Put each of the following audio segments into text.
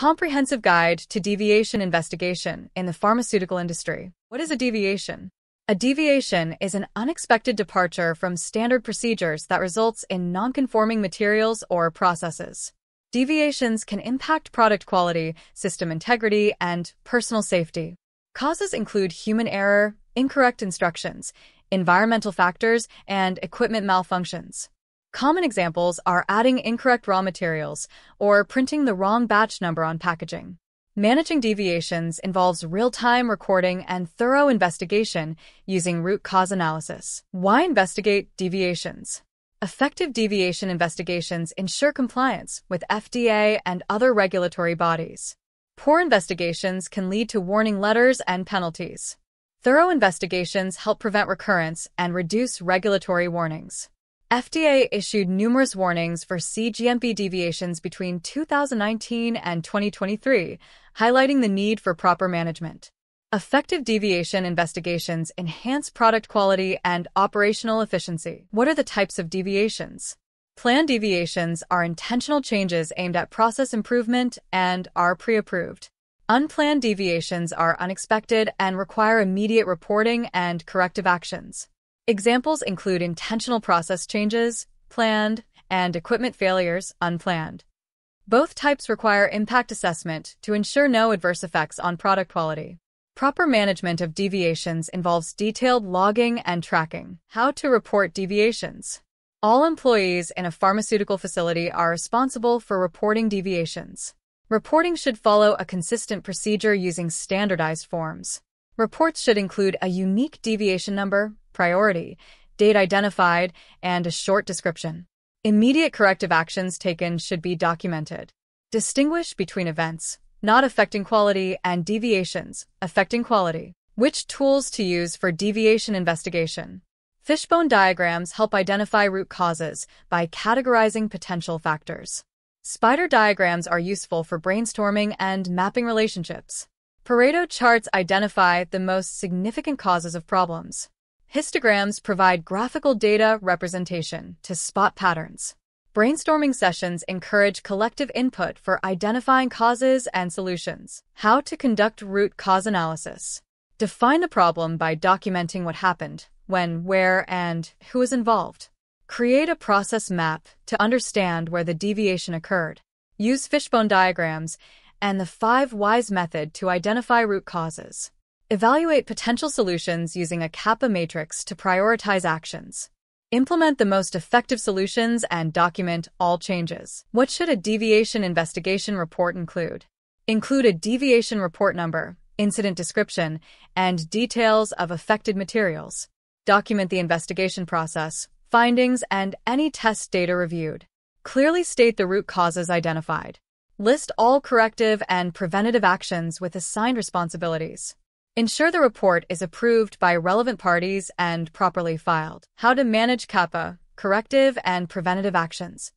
Comprehensive Guide to Deviation Investigation in the Pharmaceutical Industry. What is a deviation? A deviation is an unexpected departure from standard procedures that results in nonconforming materials or processes. Deviations can impact product quality, system integrity, and personal safety. Causes include human error, incorrect instructions, environmental factors, and equipment malfunctions. Common examples are adding incorrect raw materials or printing the wrong batch number on packaging. Managing deviations involves real-time recording and thorough investigation using root cause analysis. Why investigate deviations? Effective deviation investigations ensure compliance with FDA and other regulatory bodies. Poor investigations can lead to warning letters and penalties. Thorough investigations help prevent recurrence and reduce regulatory warnings. FDA issued numerous warnings for CGMP deviations between 2019 and 2023, highlighting the need for proper management. Effective deviation investigations enhance product quality and operational efficiency. What are the types of deviations? Planned deviations are intentional changes aimed at process improvement and are pre-approved. Unplanned deviations are unexpected and require immediate reporting and corrective actions. Examples include intentional process changes, planned, and equipment failures, unplanned. Both types require impact assessment to ensure no adverse effects on product quality. Proper management of deviations involves detailed logging and tracking. How to report deviations. All employees in a pharmaceutical facility are responsible for reporting deviations. Reporting should follow a consistent procedure using standardized forms. Reports should include a unique deviation number, priority, date identified, and a short description. Immediate corrective actions taken should be documented. Distinguish between events, not affecting quality, and deviations, affecting quality. Which tools to use for deviation investigation? Fishbone diagrams help identify root causes by categorizing potential factors. Spider diagrams are useful for brainstorming and mapping relationships. Pareto charts identify the most significant causes of problems. Histograms provide graphical data representation to spot patterns. Brainstorming sessions encourage collective input for identifying causes and solutions. How to conduct root cause analysis. Define the problem by documenting what happened, when, where, and who is involved. Create a process map to understand where the deviation occurred. Use fishbone diagrams and the five whys method to identify root causes. Evaluate potential solutions using a CAPA matrix to prioritize actions. Implement the most effective solutions and document all changes. What should a deviation investigation report include? Include a deviation report number, incident description, and details of affected materials. Document the investigation process, findings, and any test data reviewed. Clearly state the root causes identified. List all corrective and preventative actions with assigned responsibilities. Ensure the report is approved by relevant parties and properly filed. How to manage CAPA, corrective and preventative actions.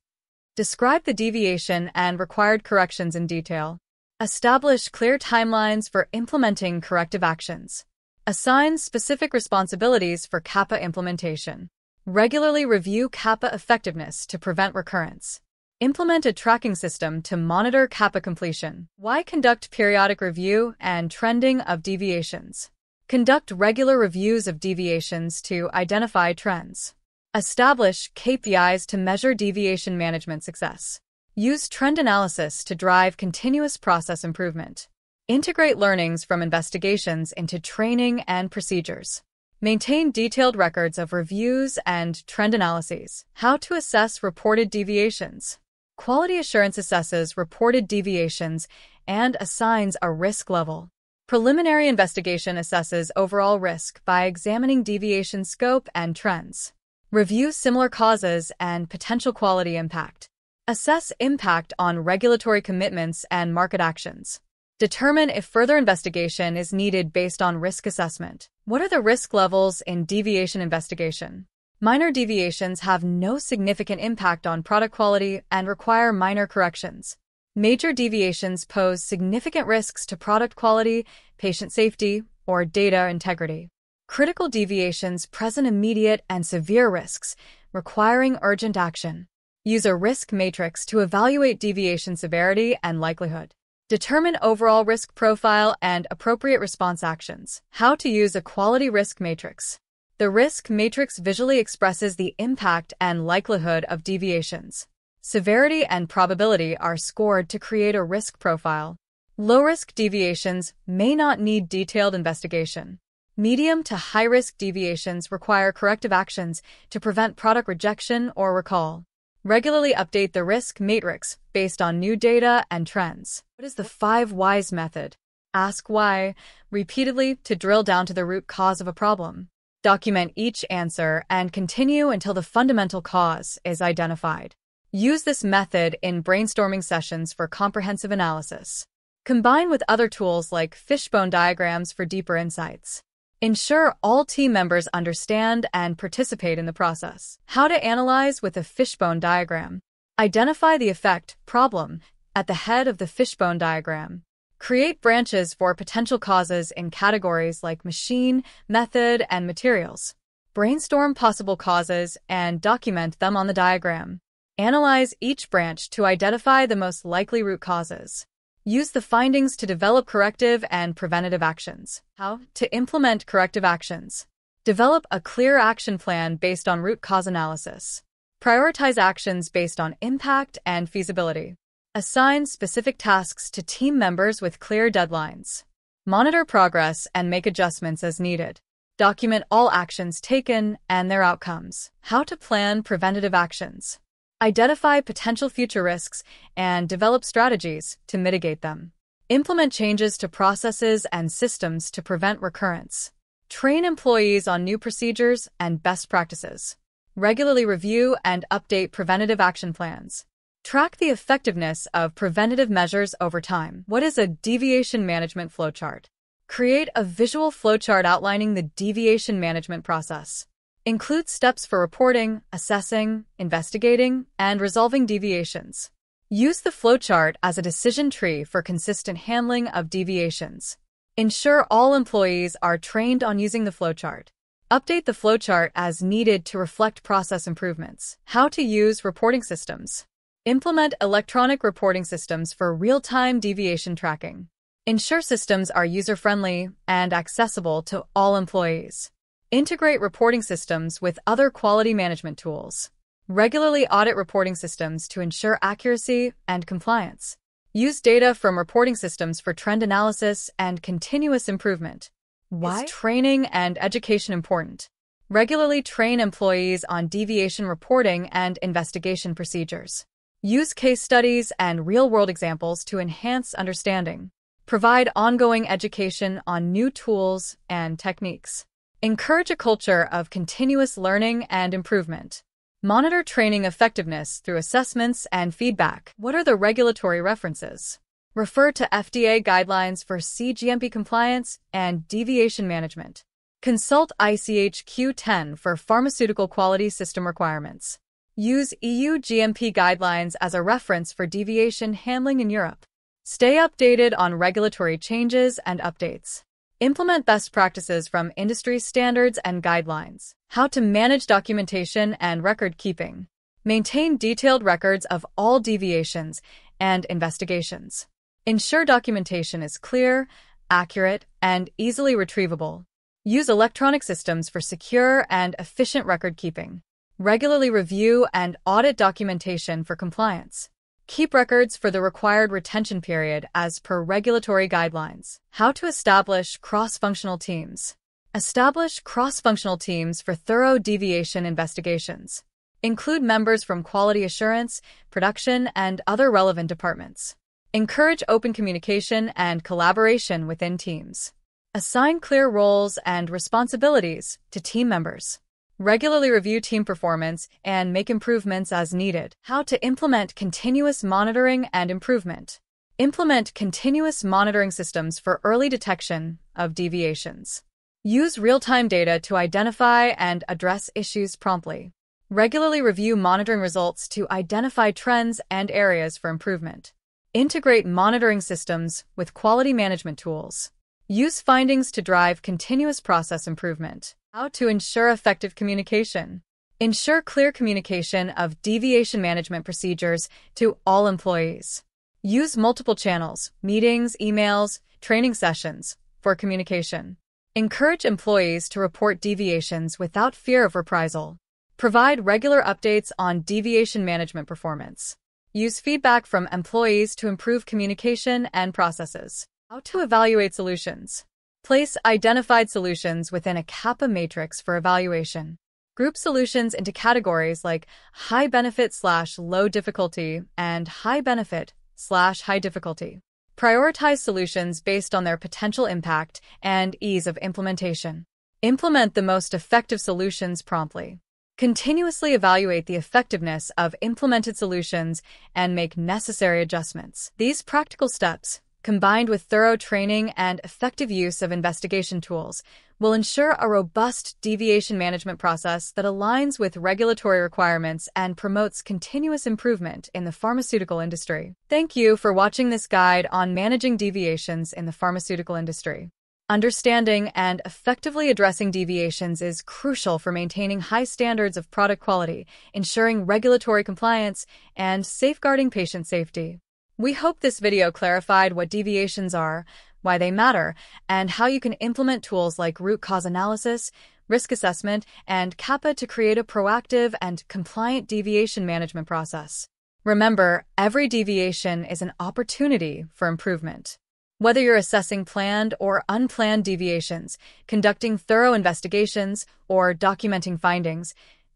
Describe the deviation and required corrections in detail. Establish clear timelines for implementing corrective actions. Assign specific responsibilities for CAPA implementation. Regularly review CAPA effectiveness to prevent recurrence. Implement a tracking system to monitor CAPA completion. Why conduct periodic review and trending of deviations? Conduct regular reviews of deviations to identify trends. Establish KPIs to measure deviation management success. Use trend analysis to drive continuous process improvement. Integrate learnings from investigations into training and procedures. Maintain detailed records of reviews and trend analyses. How to assess reported deviations. Quality assurance assesses reported deviations and assigns a risk level. Preliminary investigation assesses overall risk by examining deviation scope and trends. Review similar causes and potential quality impact. Assess impact on regulatory commitments and market actions. Determine if further investigation is needed based on risk assessment. What are the risk levels in deviation investigation? Minor deviations have no significant impact on product quality and require minor corrections. Major deviations pose significant risks to product quality, patient safety, or data integrity. Critical deviations present immediate and severe risks, requiring urgent action. Use a risk matrix to evaluate deviation severity and likelihood. Determine overall risk profile and appropriate response actions. How to use a quality risk matrix. The risk matrix visually expresses the impact and likelihood of deviations. Severity and probability are scored to create a risk profile. Low-risk deviations may not need detailed investigation. Medium to high-risk deviations require corrective actions to prevent product rejection or recall. Regularly update the risk matrix based on new data and trends. What is the five whys method? Ask why repeatedly to drill down to the root cause of a problem. Document each answer and continue until the fundamental cause is identified. Use this method in brainstorming sessions for comprehensive analysis. Combine with other tools like fishbone diagrams for deeper insights. Ensure all team members understand and participate in the process. How to analyze with a fishbone diagram. Identify the effect, problem, at the head of the fishbone diagram. Create branches for potential causes in categories like machine, method, and materials. Brainstorm possible causes and document them on the diagram. Analyze each branch to identify the most likely root causes. Use the findings to develop corrective and preventative actions. How to implement corrective actions. Develop a clear action plan based on root cause analysis. Prioritize actions based on impact and feasibility. Assign specific tasks to team members with clear deadlines. Monitor progress and make adjustments as needed. Document all actions taken and their outcomes. How to plan preventative actions. Identify potential future risks and develop strategies to mitigate them. Implement changes to processes and systems to prevent recurrence. Train employees on new procedures and best practices. Regularly review and update preventative action plans. Track the effectiveness of preventative measures over time. What is a deviation management flowchart? Create a visual flowchart outlining the deviation management process. Include steps for reporting, assessing, investigating, and resolving deviations. Use the flowchart as a decision tree for consistent handling of deviations. Ensure all employees are trained on using the flowchart. Update the flowchart as needed to reflect process improvements. How to use reporting systems. Implement electronic reporting systems for real-time deviation tracking. Ensure systems are user-friendly and accessible to all employees. Integrate reporting systems with other quality management tools. Regularly audit reporting systems to ensure accuracy and compliance. Use data from reporting systems for trend analysis and continuous improvement. Why? Is training and education important? Regularly train employees on deviation reporting and investigation procedures. Use case studies and real-world examples to enhance understanding. Provide ongoing education on new tools and techniques. Encourage a culture of continuous learning and improvement. Monitor training effectiveness through assessments and feedback. What are the regulatory references? Refer to FDA guidelines for CGMP compliance and deviation management. Consult ICH Q10 for pharmaceutical quality system requirements. Use EU GMP guidelines as a reference for deviation handling in Europe. Stay updated on regulatory changes and updates. Implement best practices from industry standards and guidelines. How to manage documentation and record keeping. Maintain detailed records of all deviations and investigations. Ensure documentation is clear, accurate, and easily retrievable. Use electronic systems for secure and efficient record keeping. Regularly review and audit documentation for compliance. Keep records for the required retention period as per regulatory guidelines. How to establish cross-functional teams. Establish cross-functional teams for thorough deviation investigations. Include members from quality assurance, production, and other relevant departments. Encourage open communication and collaboration within teams. Assign clear roles and responsibilities to team members. Regularly review team performance and make improvements as needed. How to implement continuous monitoring and improvement. Implement continuous monitoring systems for early detection of deviations. Use real-time data to identify and address issues promptly. Regularly review monitoring results to identify trends and areas for improvement. Integrate monitoring systems with quality management tools. Use findings to drive continuous process improvement. How to ensure effective communication. Ensure clear communication of deviation management procedures to all employees. Use multiple channels, meetings, emails, training sessions, for communication. Encourage employees to report deviations without fear of reprisal. Provide regular updates on deviation management performance. Use feedback from employees to improve communication and processes. How to evaluate solutions. Place identified solutions within a CAPA matrix for evaluation. Group solutions into categories like high benefit slash low difficulty and high benefit slash high difficulty. Prioritize solutions based on their potential impact and ease of implementation. Implement the most effective solutions promptly. Continuously evaluate the effectiveness of implemented solutions and make necessary adjustments. These practical steps, combined with thorough training and effective use of investigation tools, will ensure a robust deviation management process that aligns with regulatory requirements and promotes continuous improvement in the pharmaceutical industry. Thank you for watching this guide on managing deviations in the pharmaceutical industry. Understanding and effectively addressing deviations is crucial for maintaining high standards of product quality, ensuring regulatory compliance, and safeguarding patient safety. We hope this video clarified what deviations are, why they matter, and how you can implement tools like root cause analysis, risk assessment, and CAPA to create a proactive and compliant deviation management process. Remember, every deviation is an opportunity for improvement. Whether you're assessing planned or unplanned deviations, conducting thorough investigations, or documenting findings,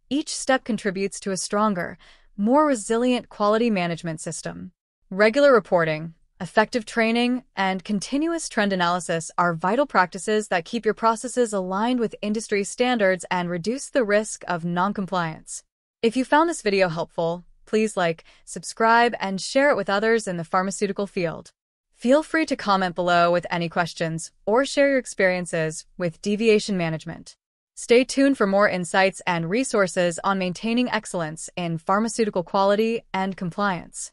each step contributes to a stronger, more resilient quality management system. Regular reporting, Effective training and continuous trend analysis are vital practices that keep your processes aligned with industry standards and reduce the risk of noncompliance. If you found this video helpful, please like, subscribe, and share it with others in the pharmaceutical field. Feel free to comment below with any questions or share your experiences with deviation management. Stay tuned for more insights and resources on maintaining excellence in pharmaceutical quality and compliance.